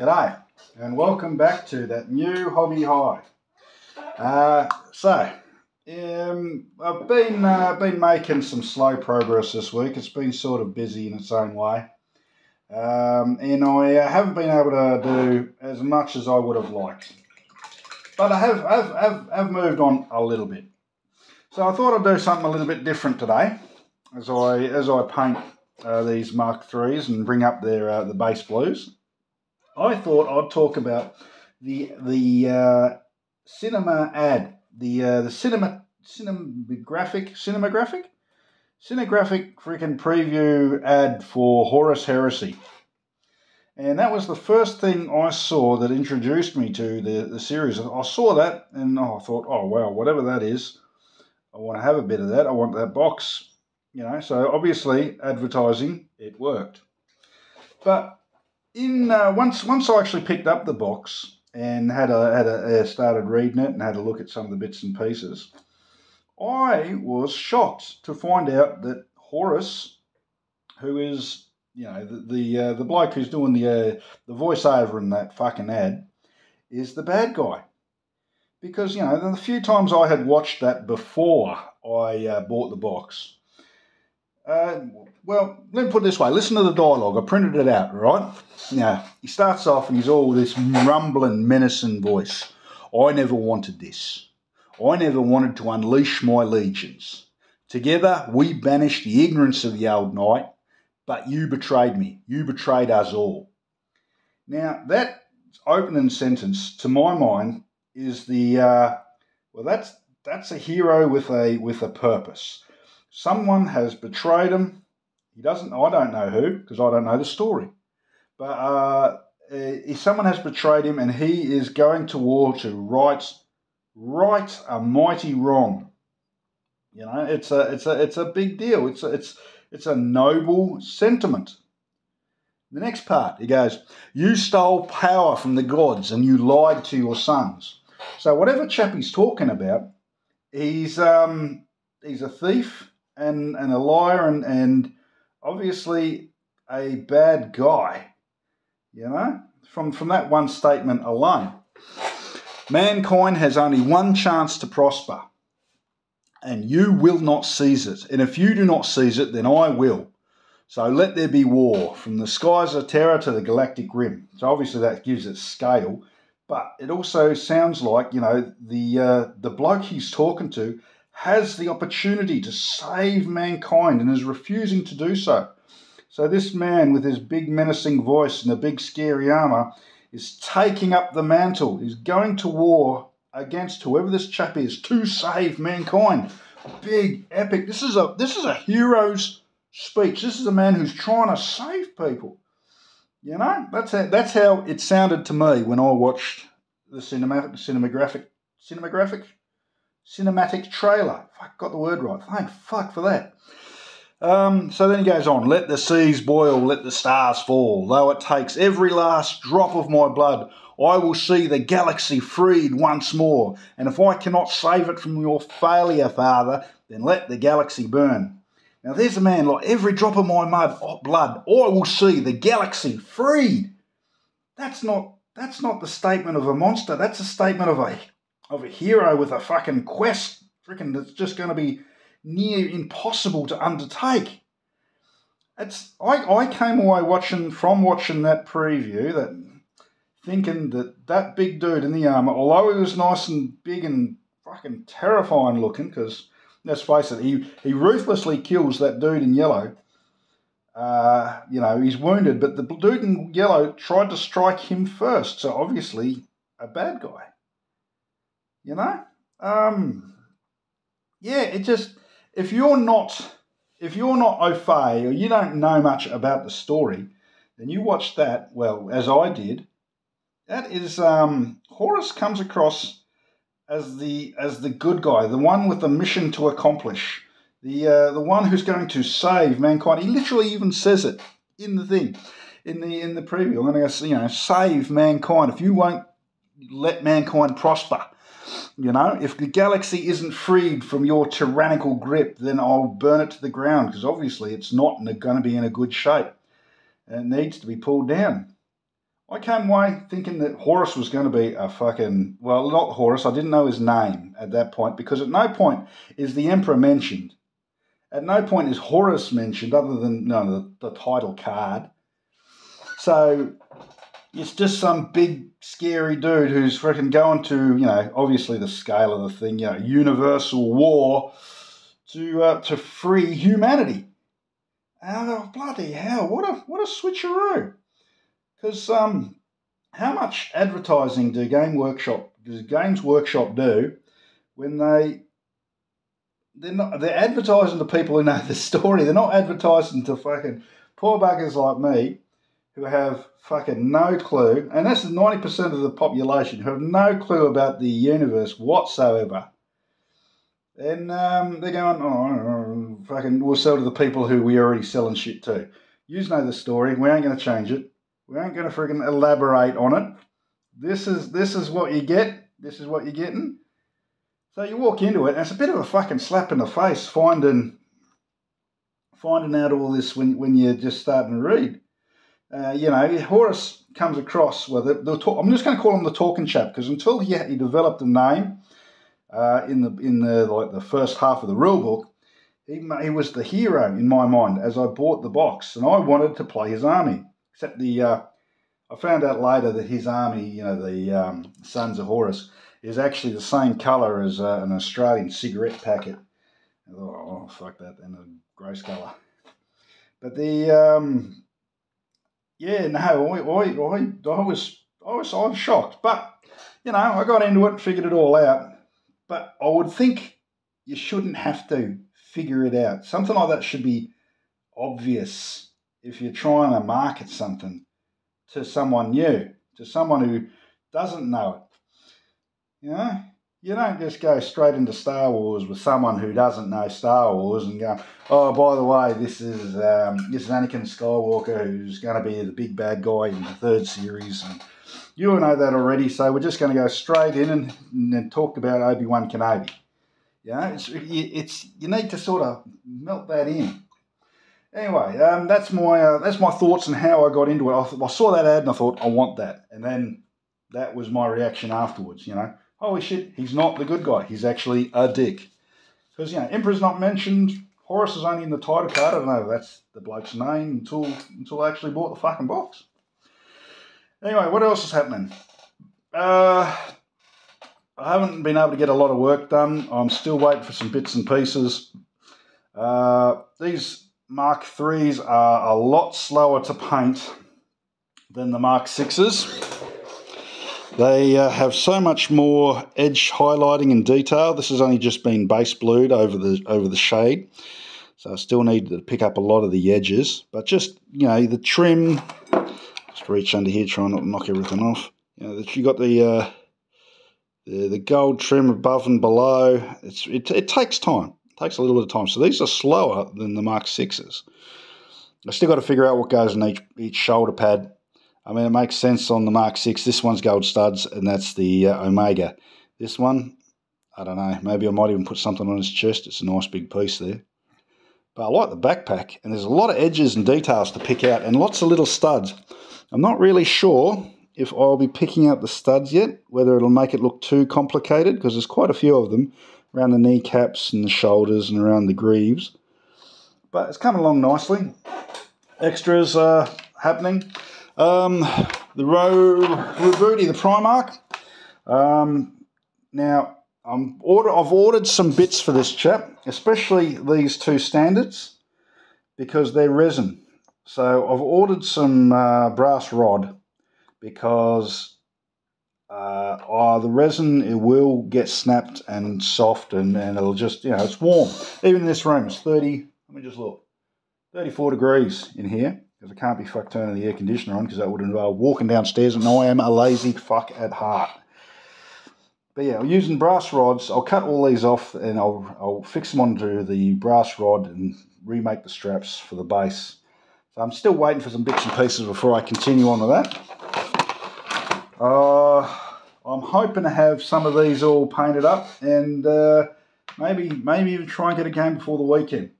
G'day, and welcome back to that new hobby high. Uh, so, um, I've been uh, been making some slow progress this week. It's been sort of busy in its own way, um, and I haven't been able to do as much as I would have liked. But I have, have, have, have moved on a little bit. So I thought I'd do something a little bit different today, as I as I paint uh, these Mark threes and bring up their uh, the base blues. I thought I'd talk about the the uh, cinema ad, the uh, the cinema cinematographic cinematographic cinematographic freaking preview ad for Horus Heresy. And that was the first thing I saw that introduced me to the, the series. I saw that and oh, I thought, oh, wow, whatever that is, I want to have a bit of that. I want that box. You know, so obviously advertising, it worked. But in uh, once once I actually picked up the box and had a had a, uh, started reading it and had a look at some of the bits and pieces, I was shocked to find out that Horus, who is you know the the, uh, the bloke who's doing the uh, the voiceover in that fucking ad, is the bad guy. Because you know the few times I had watched that before I uh, bought the box, uh, well, let me put it this way. Listen to the dialogue. I printed it out, right? Now, he starts off and he's all this rumbling, menacing voice. I never wanted this. I never wanted to unleash my legions. Together, we banished the ignorance of the old night, but you betrayed me. You betrayed us all. Now, that opening sentence, to my mind, is the uh, well. That's that's a hero with a with a purpose. Someone has betrayed him. He doesn't. I don't know who because I don't know the story. But uh, if someone has betrayed him and he is going to war to right right a mighty wrong. You know, it's a it's a it's a big deal. It's a, it's it's a noble sentiment. The next part, he goes, You stole power from the gods and you lied to your sons. So, whatever chap he's talking about, he's, um, he's a thief, and, and a liar and, and obviously a bad guy, you know, from, from that one statement alone. Mankind has only one chance to prosper, and you will not seize it. And if you do not seize it, then I will. So let there be war from the skies of Terra to the galactic rim. So obviously that gives it scale, but it also sounds like you know the uh, the bloke he's talking to has the opportunity to save mankind and is refusing to do so. So, this man with his big menacing voice and the big scary armour is taking up the mantle, He's going to war against whoever this chap is to save mankind. Big, epic. This is a this is a hero's speech. This is a man who's trying to save people. You know, that's how, that's how it sounded to me when I watched the cinematic, cinematographic, cinematographic cinematic trailer. Fuck, got the word right. Thank fuck for that. Um, so then he goes on, let the seas boil, let the stars fall. Though it takes every last drop of my blood, I will see the galaxy freed once more. And if I cannot save it from your failure, Father, then let the galaxy burn. Now there's a man like every drop of my mud, oh, blood, I will see the galaxy freed. That's not that's not the statement of a monster. That's a statement of a of a hero with a fucking quest, freaking that's just going to be near impossible to undertake. It's I, I came away watching from watching that preview that thinking that that big dude in the armor, although he was nice and big and fucking terrifying looking, because let's face it, he he ruthlessly kills that dude in yellow. Uh, you know, he's wounded, but the dude in yellow tried to strike him first, so obviously a bad guy. You know? Um, yeah, it just, if you're not, if you're not au fait or you don't know much about the story, then you watch that, well, as I did, that is, um, Horus comes across as the, as the good guy, the one with the mission to accomplish, the, uh, the one who's going to save mankind. He literally even says it in the thing, in the, in the preview. I'm going to, you know, save mankind. If you won't let mankind prosper, you know, if the galaxy isn't freed from your tyrannical grip, then I'll burn it to the ground because obviously it's not going to be in a good shape. It needs to be pulled down. I came away thinking that Horus was going to be a fucking well, not Horus. I didn't know his name at that point because at no point is the Emperor mentioned. At no point is Horus mentioned other than the, the title card. So it's just some big scary dude who's freaking going to you know obviously the scale of the thing, you know, universal war to uh, to free humanity. Oh, bloody hell! What a what a switcheroo! Because um, how much advertising do Game Workshop does Games Workshop do when they they're not they're advertising to people who know the story. They're not advertising to fucking poor buggers like me who have fucking no clue, and that's ninety percent of the population who have no clue about the universe whatsoever. And um, they're going, oh, fucking, we'll sell to the people who we already selling shit to. You know the story. We ain't going to change it. We ain't going to freaking elaborate on it. This is this is what you get. This is what you're getting. So you walk into it, and it's a bit of a fucking slap in the face finding finding out all this when when you're just starting to read. Uh, you know, Horus comes across with it. The, I'm just going to call him the talking chap because until he, he developed a name uh, in the in the like the first half of the rule book, he he was the hero in my mind as I bought the box, and I wanted to play his army. Except the, uh, I found out later that his army, you know, the um, Sons of Horus, is actually the same colour as uh, an Australian cigarette packet. Thought, oh, fuck that, then a gross colour. But the, um, yeah, no, I, I, I, I was, I was, I was shocked. But, you know, I got into it, and figured it all out. But I would think you shouldn't have to figure it out. Something like that should be obvious if you're trying to market something to someone new, to someone who doesn't know it. You know, you don't just go straight into Star Wars with someone who doesn't know Star Wars and go, oh, by the way, this is um, this is Anakin Skywalker who's going to be the big bad guy in the third series. And you all know that already, so we're just going to go straight in and, and talk about Obi Wan Kenobi. You know, it's, it's you need to sort of melt that in. Anyway, um, that's my uh, that's my thoughts on how I got into it. I, I saw that ad and I thought I want that, and then that was my reaction afterwards. You know, holy shit, he's not the good guy. He's actually a dick. Because you know, Emperor's not mentioned. Horus is only in the title card. I don't know. That's the bloke's name until until I actually bought the fucking box. Anyway, what else is happening? Uh, I haven't been able to get a lot of work done. I'm still waiting for some bits and pieces. Uh, these Mark 3s are a lot slower to paint than the Mark 6s. They uh, have so much more edge highlighting and detail. This has only just been base blued over the over the shade. So I still need to pick up a lot of the edges. But just, you know, the trim, just reach under here, try not to knock everything off. You know, you got the, uh, the the gold trim above and below. It's it, it takes time It takes a little bit of time. So these are slower than the Mark 6s. I still got to figure out what goes in each, each shoulder pad. I mean, it makes sense on the Mark 6. This one's gold studs, and that's the uh, Omega. This one, I don't know. Maybe I might even put something on his chest. It's a nice big piece there. But I like the backpack, and there's a lot of edges and details to pick out, and lots of little studs. I'm not really sure if I'll be picking out the studs yet, whether it'll make it look too complicated, because there's quite a few of them around the kneecaps and the shoulders and around the greaves. But it's coming along nicely. Extras are happening. Um, the Ro Roboute, the Primarch. Um, now, I'm order, I've ordered some bits for this chap, especially these two standards, because they're resin. So I've ordered some uh, brass rod because uh, oh, the resin it will get snapped and soft and, and it'll just you know it's warm even in this room it's 30 let me just look 34 degrees in here because I can't be fuck turning the air conditioner on because that would involve walking downstairs and I am a lazy fuck at heart but yeah, using brass rods. I'll cut all these off and I'll, I'll fix them onto the brass rod and remake the straps for the base. So I'm still waiting for some bits and pieces before I continue on with that. Uh, I'm hoping to have some of these all painted up and uh, maybe maybe even try and get a game before the weekend.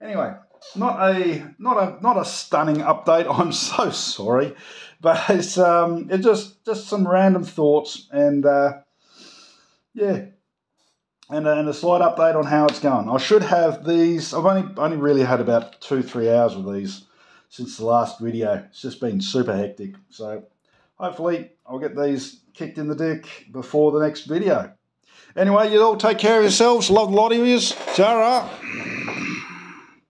Anyway, not a not a not a stunning update. I'm so sorry. but it's um, it's just just some random thoughts and uh, yeah, and, and a slight update on how it's going. I should have these. I've only only really had about two three hours with these since the last video. It's just been super hectic. So hopefully I'll get these kicked in the dick before the next video. Anyway, you all take care of yourselves. Love a lot of yous. Ta